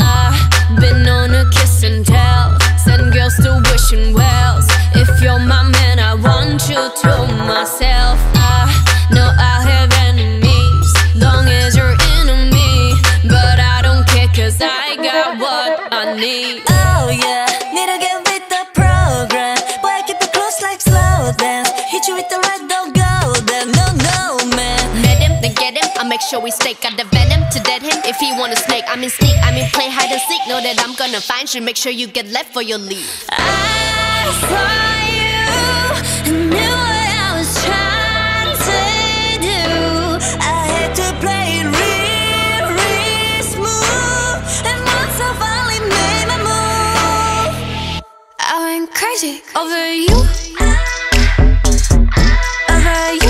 I've been on a kiss and tell, send girls to wishing wells. If you're my man, I want you to myself. I know I have enemies, long as you're in me. But I don't care, cause I got what I need. Oh, yeah, need to get with the program. Boy, keep close like slow dance. Hit you with the red, don't go. No make sure we stake out the venom to dead him. If he wanna snake, I mean sneak. I mean play hide and seek. Know that I'm gonna find you. Make sure you get left for your leave. I saw you and knew what I was trying to do. I had to play it real, real smooth. And once I finally made my move, I went crazy over you. Over you,